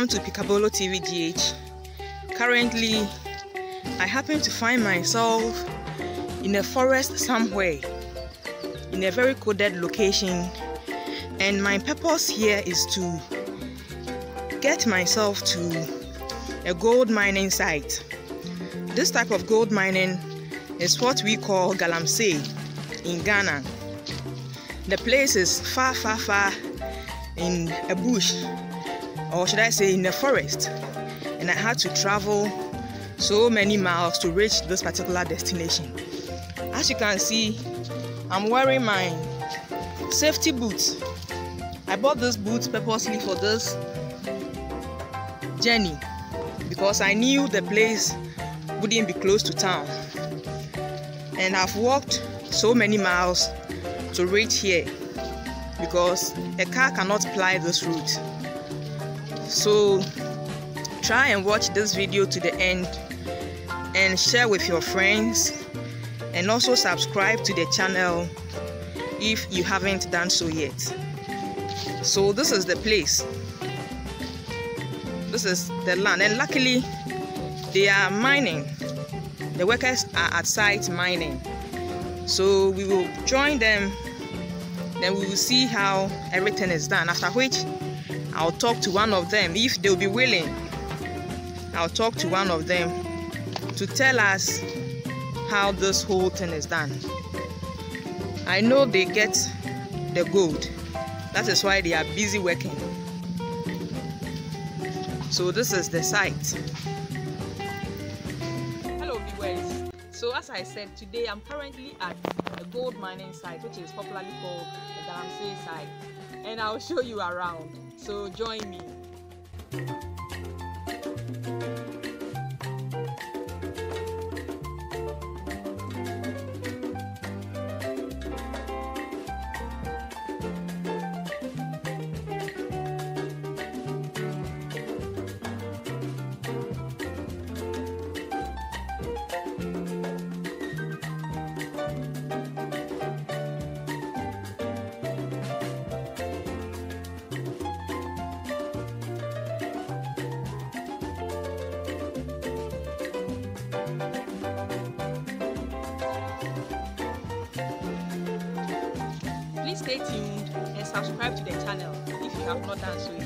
Welcome to Picabolo TV GH. Currently, I happen to find myself in a forest somewhere, in a very coded location, and my purpose here is to get myself to a gold mining site. This type of gold mining is what we call galamsey in Ghana. The place is far, far, far in a bush, or should I say, in the forest, and I had to travel so many miles to reach this particular destination. As you can see, I'm wearing my safety boots. I bought these boots purposely for this journey because I knew the place wouldn't be close to town. And I've walked so many miles to reach here because a car cannot ply this route. So try and watch this video to the end and share with your friends and also subscribe to the channel if you haven't done so yet. So this is the place. This is the land and luckily they are mining. The workers are at site mining. So we will join them then we will see how everything is done after which I'll talk to one of them if they'll be willing. I'll talk to one of them to tell us how this whole thing is done. I know they get the gold. That is why they are busy working. So this is the site. Hello viewers. So as I said today I'm currently at a gold mining site which is popularly called the Galamsey site and I'll show you around. So join me stay tuned and subscribe to the channel if you have not done so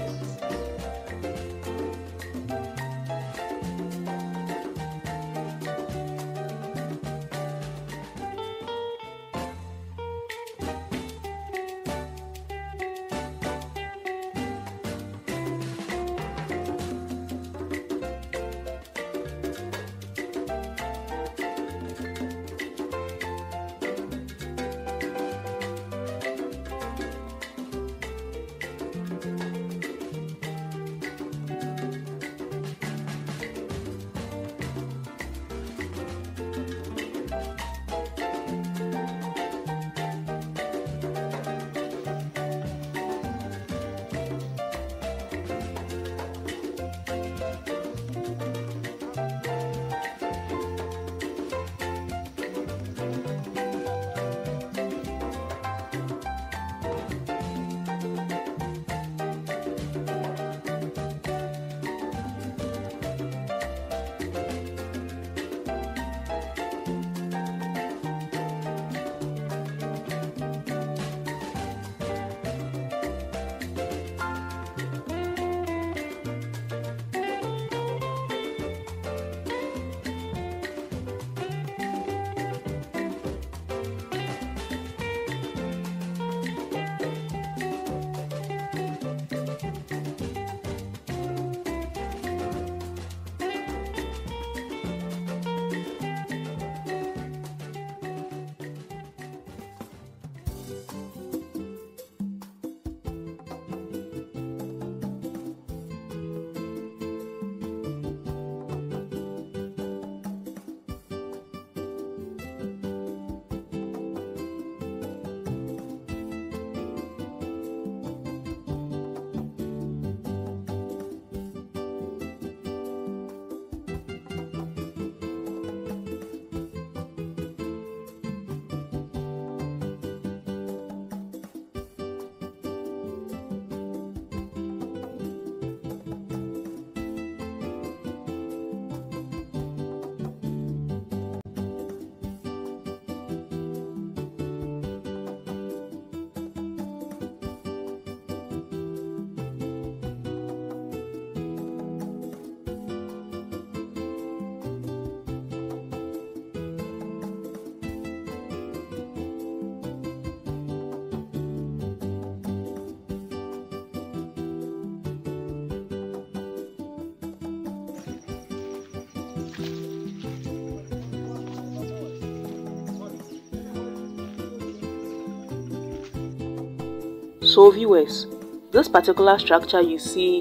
So viewers, this particular structure you see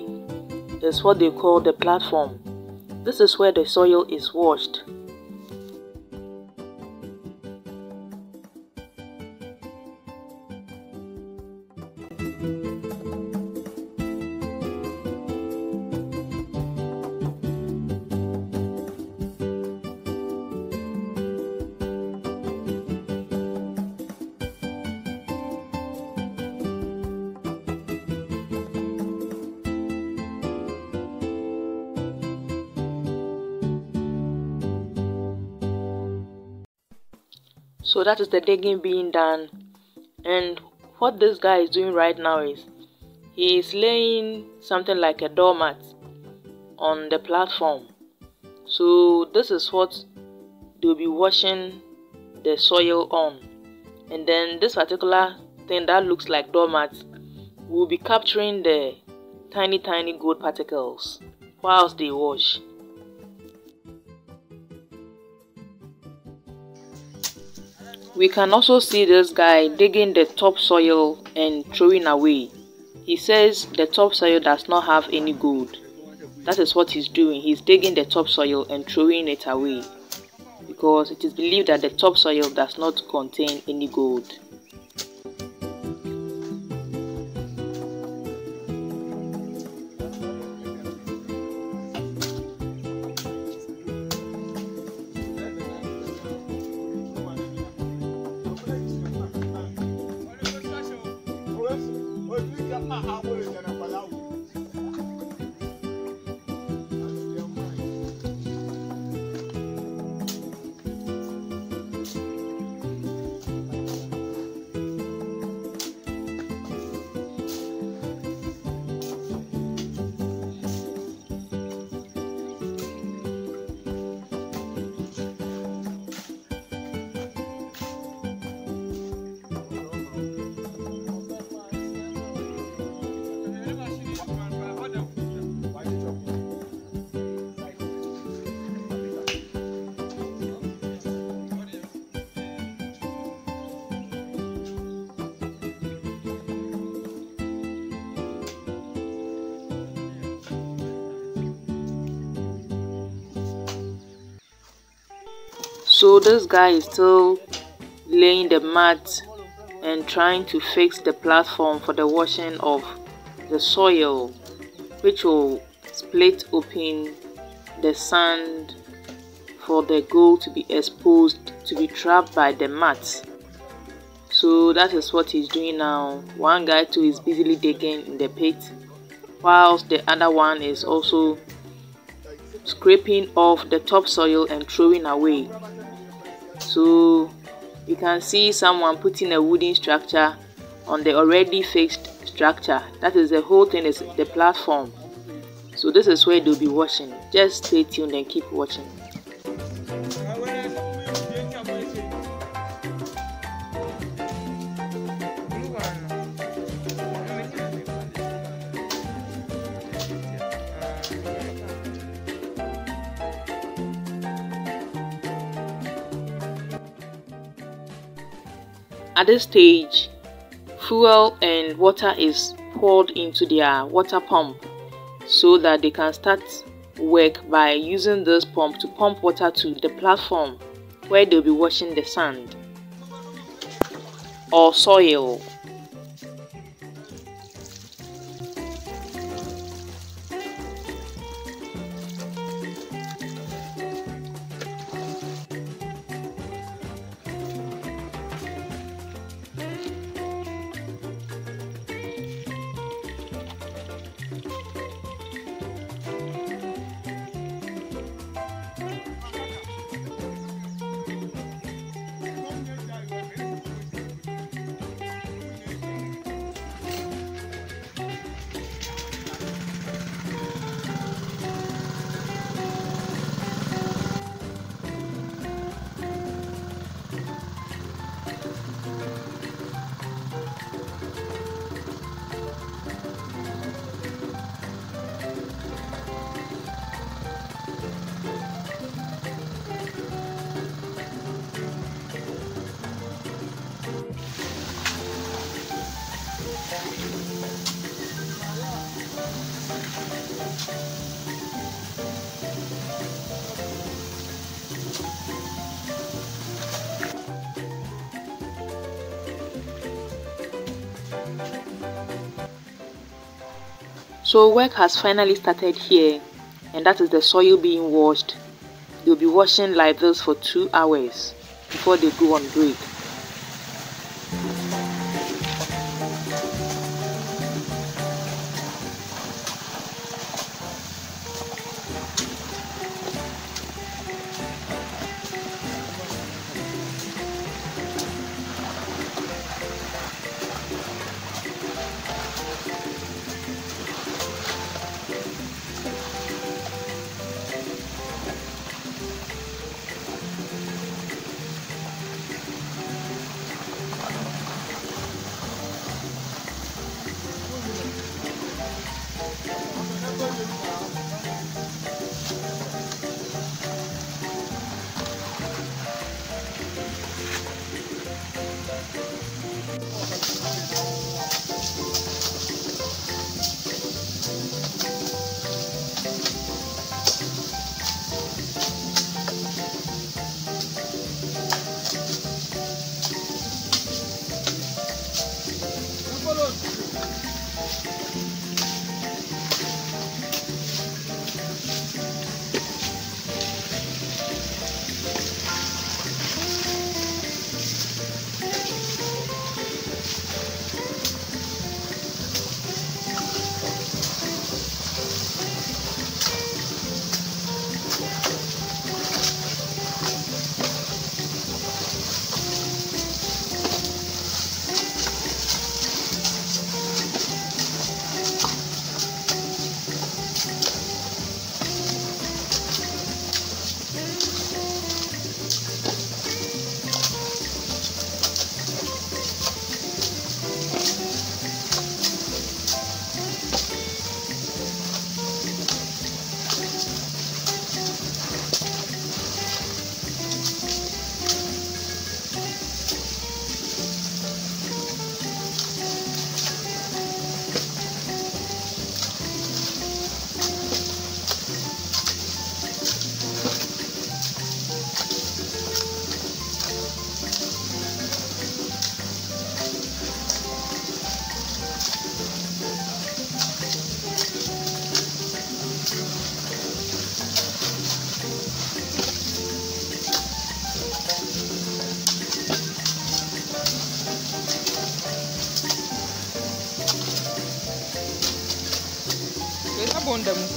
is what they call the platform. This is where the soil is washed. So that is the digging being done. And what this guy is doing right now is he is laying something like a doormat on the platform. So this is what they'll be washing the soil on. And then this particular thing that looks like doormat will be capturing the tiny tiny gold particles whilst they wash We can also see this guy digging the topsoil and throwing away. He says the topsoil does not have any gold. That is what he's doing. He's digging the topsoil and throwing it away because it is believed that the topsoil does not contain any gold. So this guy is still laying the mat and trying to fix the platform for the washing of the soil which will split open the sand for the gold to be exposed to be trapped by the mat. So that is what he's doing now. One guy too is busily digging in the pit whilst the other one is also scraping off the topsoil and throwing away so you can see someone putting a wooden structure on the already fixed structure. That is the whole thing is the platform. So this is where they'll be watching. just stay tuned and keep watching At this stage, fuel and water is poured into their water pump so that they can start work by using this pump to pump water to the platform where they'll be washing the sand or soil So work has finally started here and that is the soil being washed. They'll be washing like this for two hours before they go on break. Mu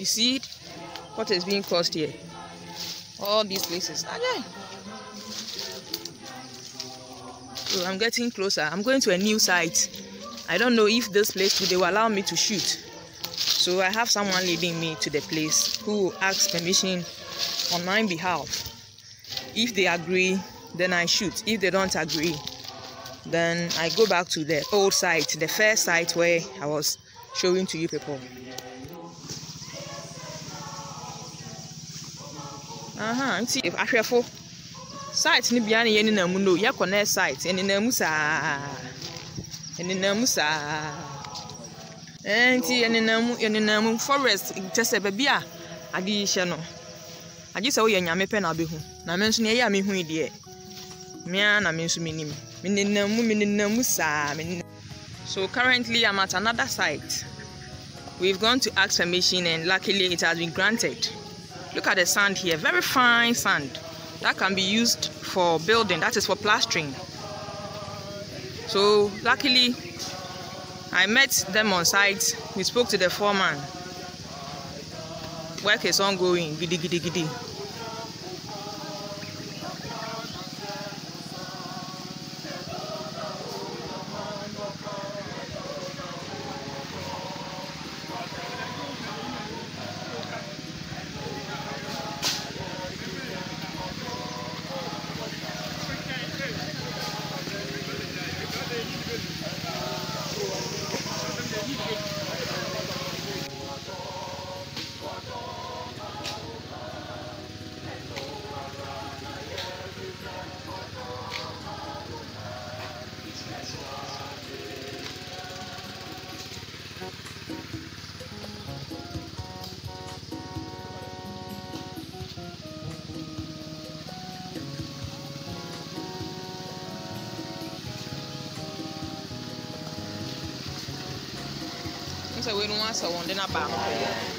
You see it? What is being caused here? All these places. Ah, okay. Oh, so I'm getting closer. I'm going to a new site. I don't know if this place they will allow me to shoot. So I have someone leading me to the place who asks permission on my behalf. If they agree, then I shoot. If they don't agree, then I go back to the old site, the first site where I was showing to you people. Nti ahwɛfo site no bia ne yɛnenam mu no yɛkɔ ne site ɛnenam mu saa ɛnenam mu saa. Nti yɛnenam mu yɛnenam forest kyɛ sɛ baabi a ade yi hyɛ no agye sɛ woyɛ nyame pɛ na abɛhu na me nso ne ɛyɛ a mehu yi deɛ mea na me nso menim. Menenam menenam saa menenam so currently i'm at another site. We've gone to ask permission and luckily it has been granted Look at the sand here, very fine sand that can be used for building, that is for plastering. So luckily, I met them on site. We spoke to the foreman. Work is ongoing, giddy giddy giddy. Sɛ wei no asɛ wɔn de n'aba no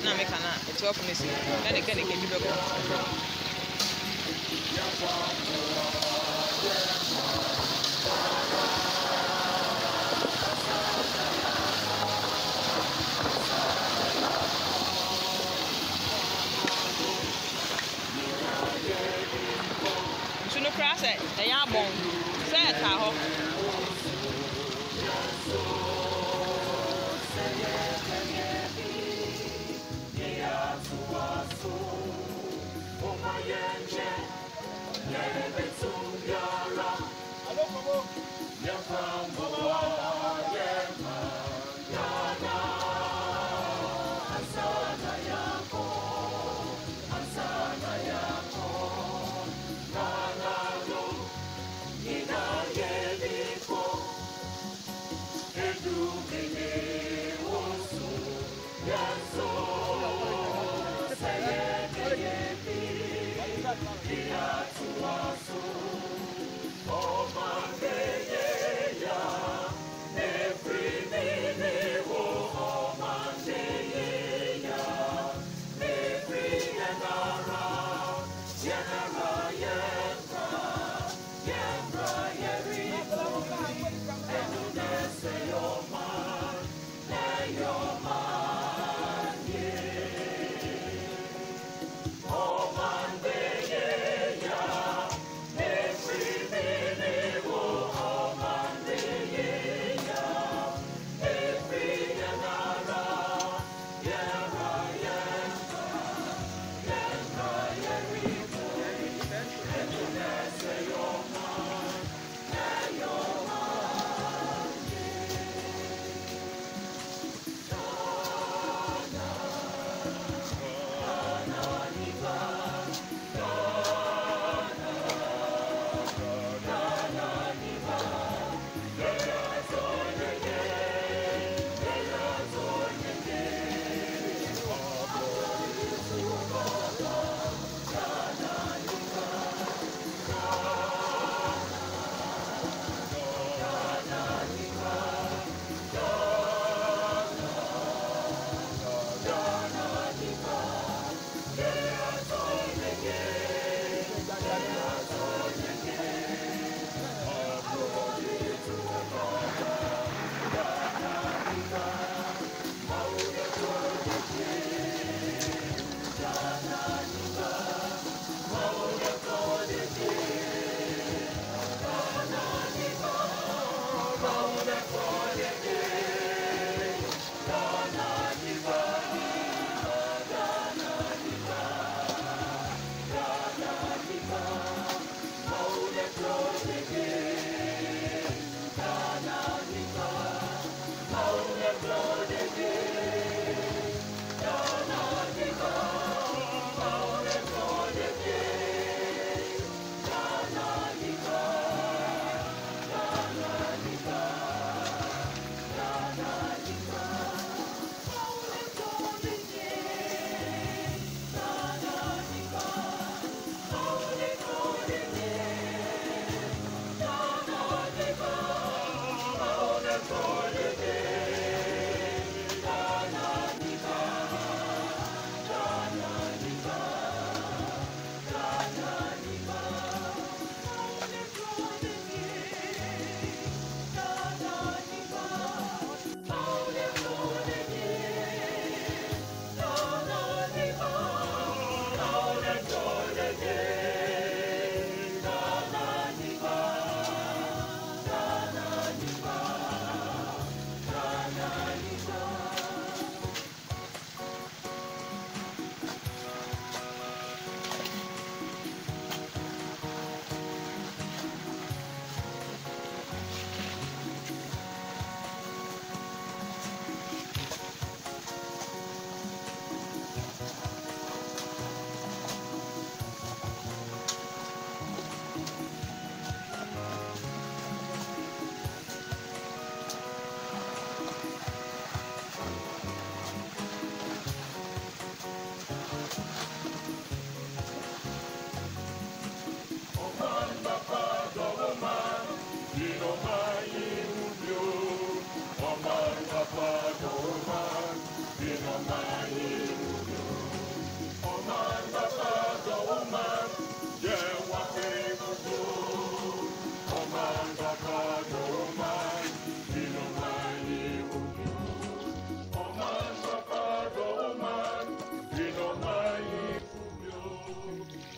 na meka na twelve no si na de kɛ de kɛ bi bɛ kɔ. nsu no koraa sɛ ɛyɛ abɔn sɛ ɛtaa hɔ. Nyere bụ etu ndị ọrụ.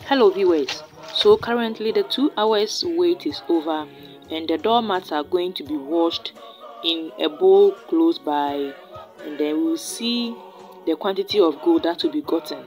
Hello viewers, so currently the two hours wait is over and the doormats are going to be washed in a bowl close by and then we'll see the quantity of gold that will be gotten.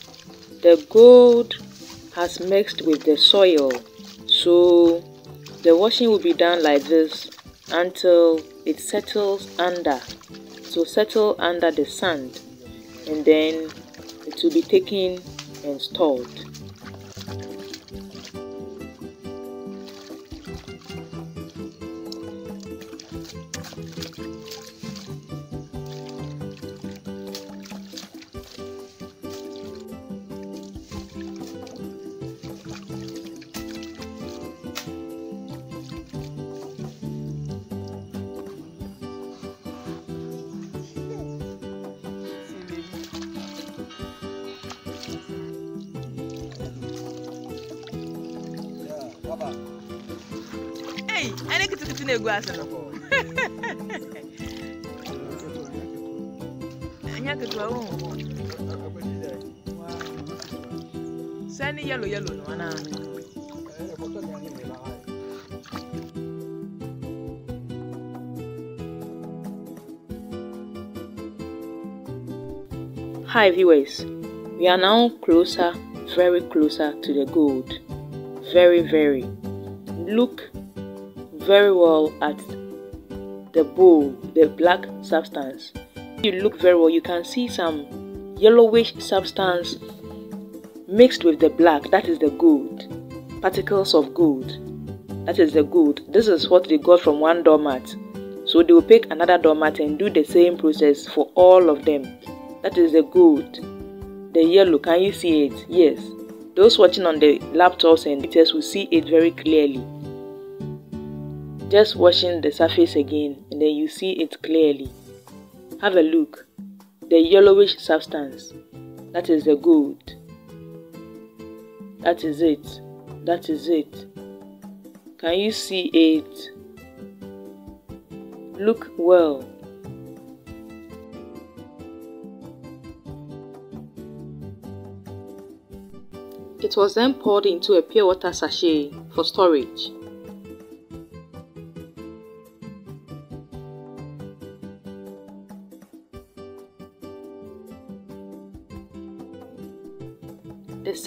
the gold has mixed with the soil. So the washing will be done like this until it settles under. So settle under the sand and then it will be taken and stored. Yellow yellow. Hi viewers, we are now closer, very closer to the gold. Very, very. Look very well at the bowl, the black substance. You look very well, you can see some yellowish substance mixed with the black, that is the gold. Particles of gold, that is the gold. This is what they got from one doormat. So they will pick another doormat and do the same process for all of them. That is the gold. The yellow, can you see it? Yes. Those watching on the laptops and computers will see it very clearly just washing the surface again and then you see it clearly. Have a look. The yellowish substance. That is the gold. That is it. That is it. Can you see it? Look well. It was then poured into a pure water sachet for storage.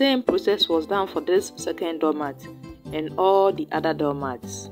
Same process was done for this second doormat and all the other doormats.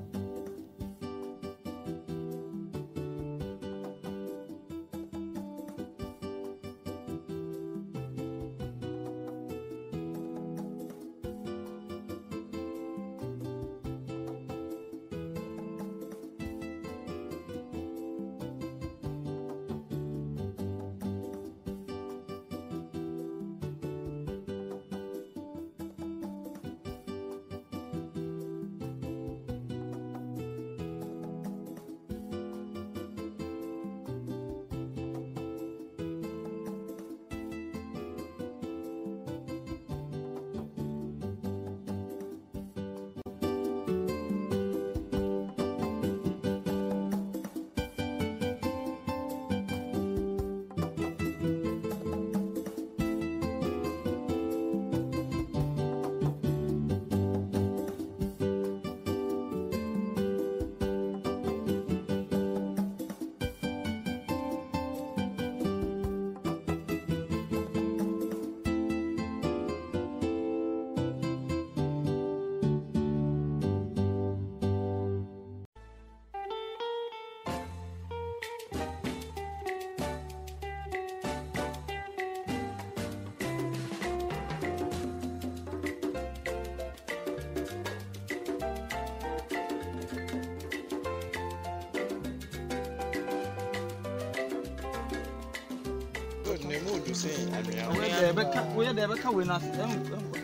To say anwea Woyɛ dɛ ɛbɛka woyɛ dɛ ɛbɛka wei no ase ɛhu ɛhu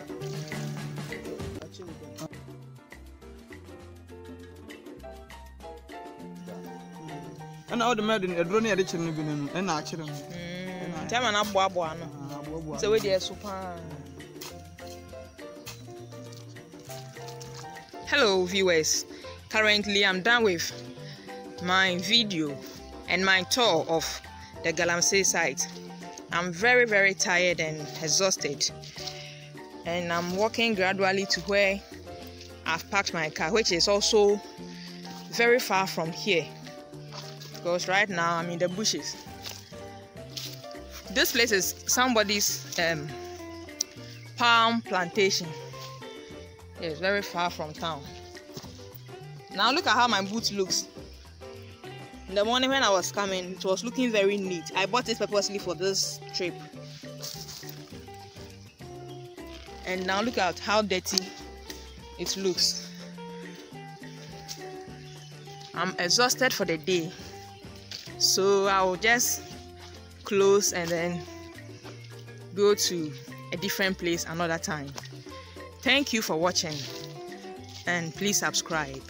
ɛna wode ma ɛde aduro ne yɛde kyerɛ no. Bi no no hmm. ɛna akyerɛ no. Ah, nti ama no aboaboa no sɛ wei deɛ paa hello viewers. Currently i'm done with my video and my tour of the galamsey site i'm very very tired and exhausted and i'm walking gradually to where i've parked my car which is also very far from here because right now i'm in the bushes this place is somebody's um, palm plantation. It's very far from town. Now look at how my boot looks. In the morning when I was coming, it was looking very neat. I bought it purposely for this trip. And now look at how dirty it looks. I'm exhausted for the day. So I will just close and then go to a different place another time. Thank you for watching and please subscribe.